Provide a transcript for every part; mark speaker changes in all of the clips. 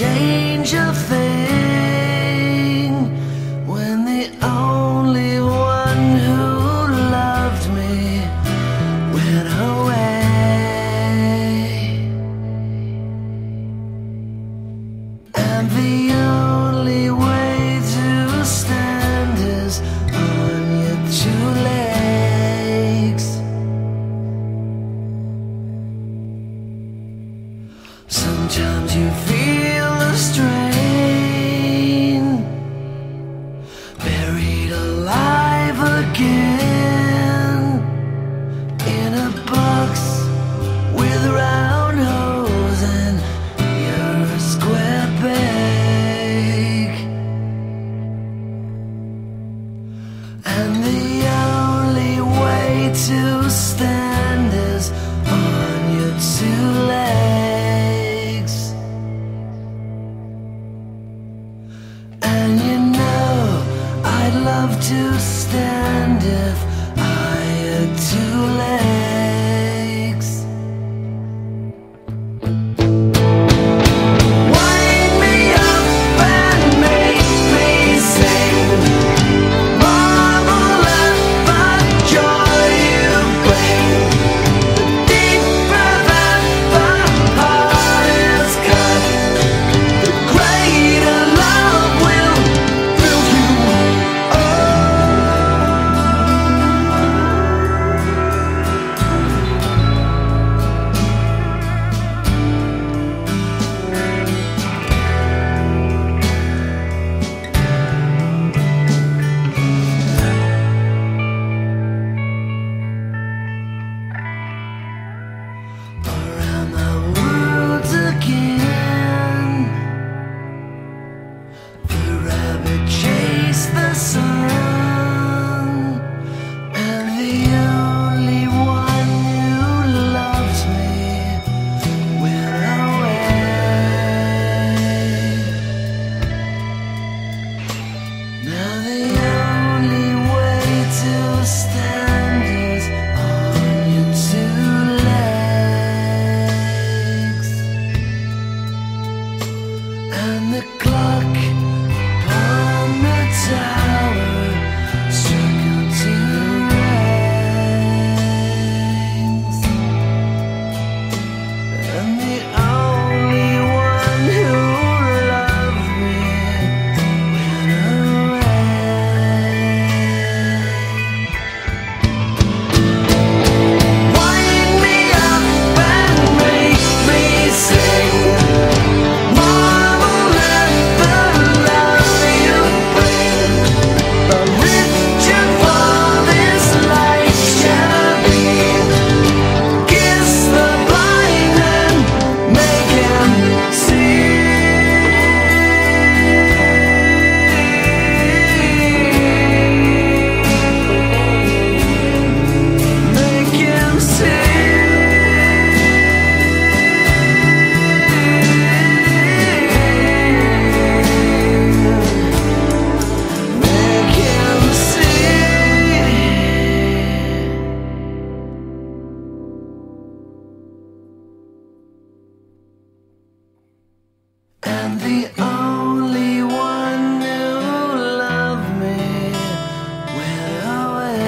Speaker 1: change a thing when the only one who loved me went away. And the only way to stand is on your two legs. Sometimes you The only one who loved me went away.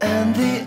Speaker 1: And the